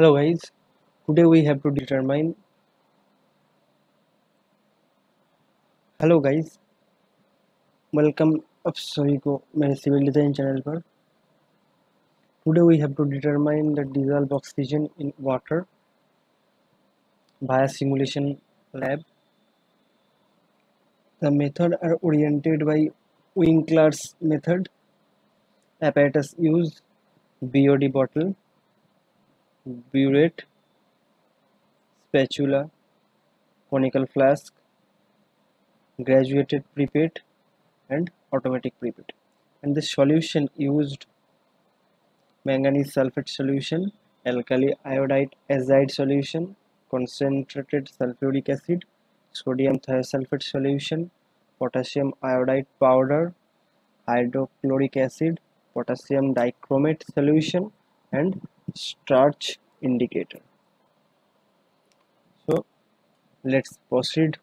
hello guys today we have to determine hello guys welcome आप सभी को मेरे सिविल डिज़ाइन चैनल पर today we have to determine the dissolved oxygen in water via simulation lab the method are oriented by Winkler's method apparatus used BOD bottle burette spatula conical flask graduated pipette and automatic pipette and the solution used manganese sulfate solution alkali iodide azide solution concentrated sulfuric acid sodium thiosulfate solution potassium iodide powder hydrochloric acid potassium dichromate solution and starch indicator. So let's proceed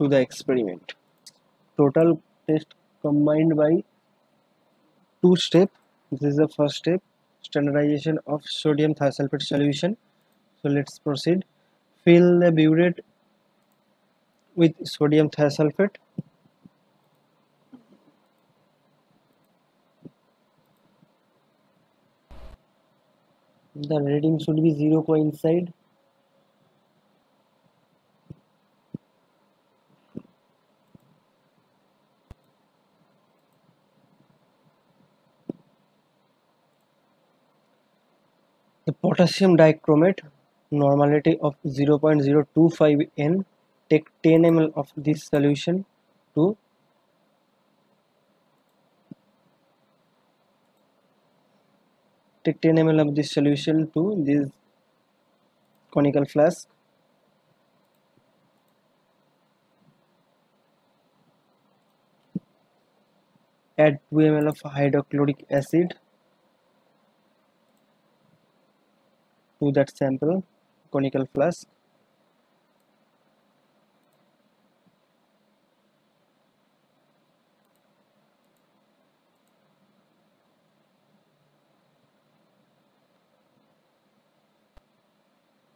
to the experiment. Total test combined by two step. This is the first step standardization of sodium thiosulfate solution. So let's proceed. Fill the burette with sodium thiosulfate the reading should be zero coincide The potassium dichromate normality of 0.025 N take 10 ml of this solution to take 10 ml of this solution to this conical flask. Add 2 ml of hydrochloric acid to that sample conical flask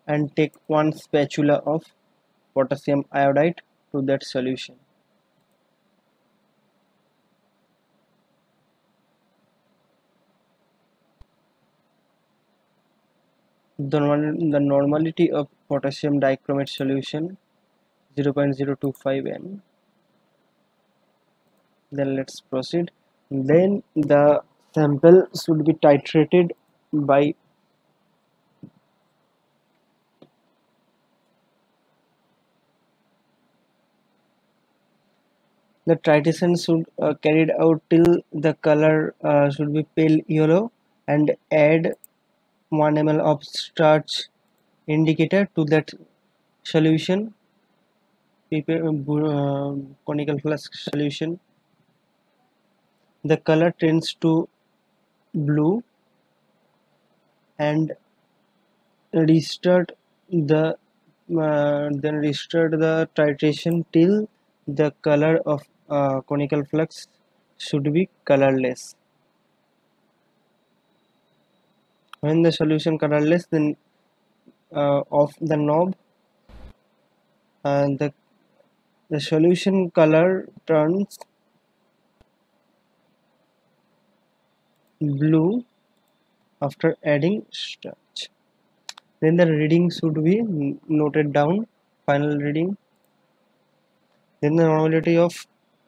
and take one spatula of potassium iodide to that solution. The, the normality of potassium dichromate solution 0.025 n. Then let's proceed. Then the sample should be titrated by the titration should uh, carried out till the color uh, should be pale yellow and add 1 ml of starch indicator to that solution. Paper, uh, conical flask solution. The color tends to blue and restart the uh, then restart the titration till the color of uh, conical flask should be colorless. When the solution colorless then uh, of the knob and the the solution color turns blue after adding starch. Then the reading should be noted down final reading. Then the normality of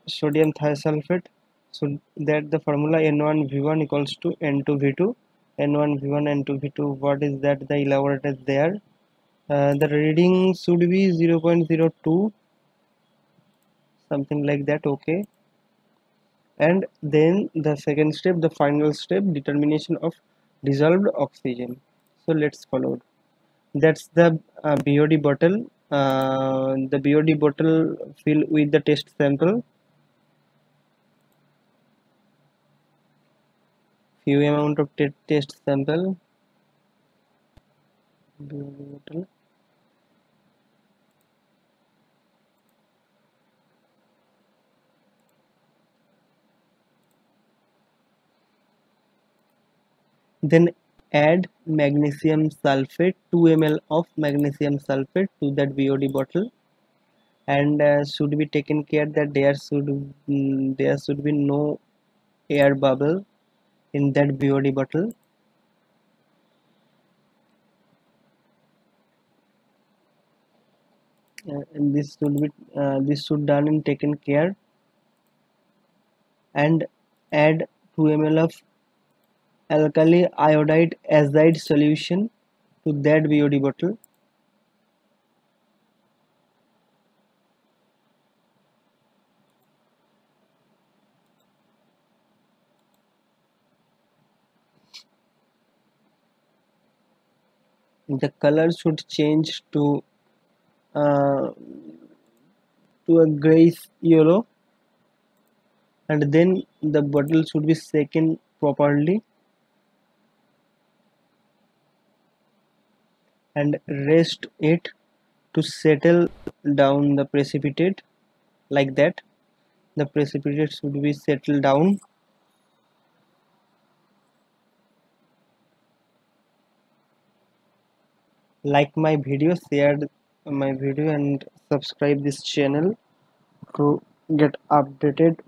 sodium thiosulfate. So that the formula n1v1 equals to n2v2 n1v1 n2v2 what is that? The elaborated there. Uh, the reading should be 0.02 something like that okay. And then the second step the final step determination of dissolved oxygen. So let's follow. That's the uh, BOD bottle. Uh, the BOD bottle fill with the test sample few amount of test sample. Then add magnesium sulfate 2 ml of magnesium sulfate to that BOD bottle. And uh, should be taken care that there should um, there should be no air bubble in that BOD bottle? Uh, and this should be uh, this should done and taken care. And add 2 ml of alkali iodide azide solution to that BOD bottle the color should change to uh, to a grayish yellow. And then the bottle should be shaken properly. And rest it to settle down the precipitate. Like that the precipitate should be settled down like my video share my video and subscribe this channel to get updated.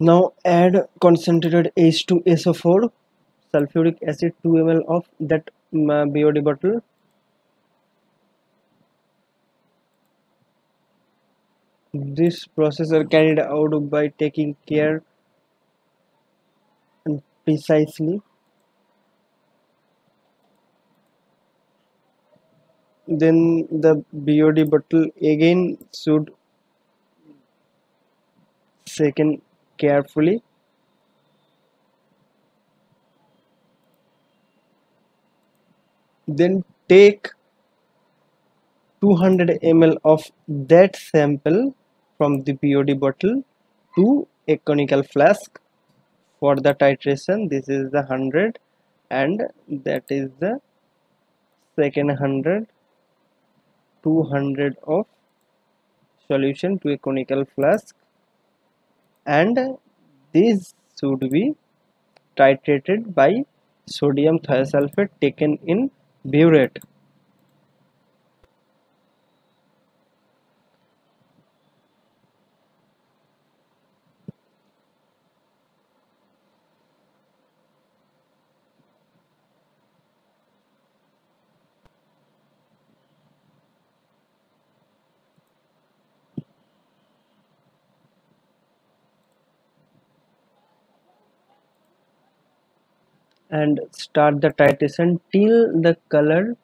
Now add concentrated H2SO4 sulfuric acid 2 ml of that BOD bottle. This process are carried out by taking care and precisely then the BOD bottle again should shaken carefully. Then take 200 ml of that sample from the BOD bottle to a conical flask for the titration. This is the 100 and that is the second 100 200 of solution to a conical flask. And this should be titrated by sodium thiosulfate taken in burette and start the titration till the color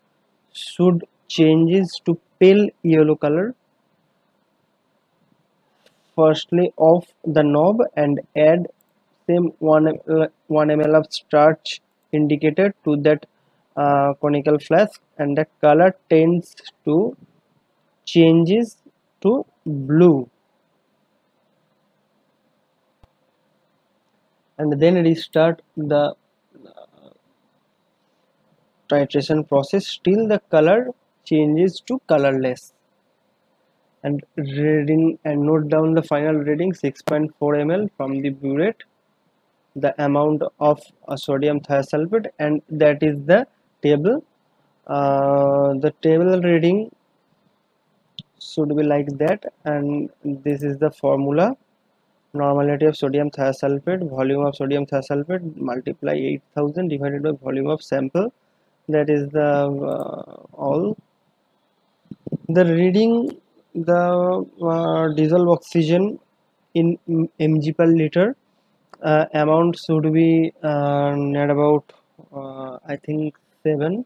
should changes to pale yellow color. Firstly off the knob and add same 1 1 ml of starch indicator to that uh, conical flask and the color tends to changes to blue. And then restart the titration process till the color changes to colorless. And reading and note down the final reading 6.4 ml from the burette the amount of uh, sodium thiosulfate and that is the table. Uh, the table reading should be like that and this is the formula. Normality of sodium thiosulfate volume of sodium thiosulfate multiply 8000 divided by volume of sample that is the uh, all. The reading the uh, dissolved oxygen in mg per liter uh, amount should be uh, at about uh, I think 7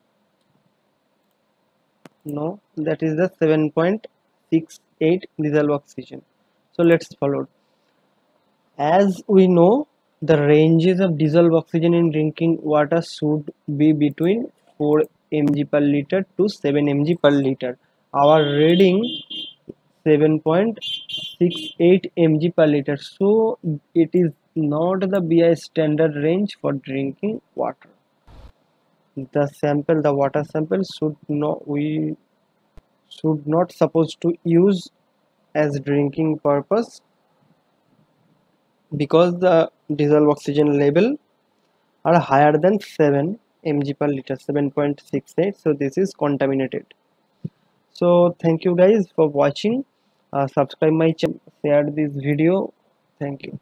no that is the 7.68 dissolved oxygen. So let's follow. As we know the ranges of dissolved oxygen in drinking water should be between 4 mg per liter to 7 mg per liter. Our reading 7.68 mg per liter. So it is not the BI standard range for drinking water. The sample the water sample should not we should not supposed to use as drinking purpose because the dissolved oxygen level are higher than 7 mg per liter 7.68 so this is contaminated. So thank you guys for watching. Uh, subscribe my channel. Share this video. Thank you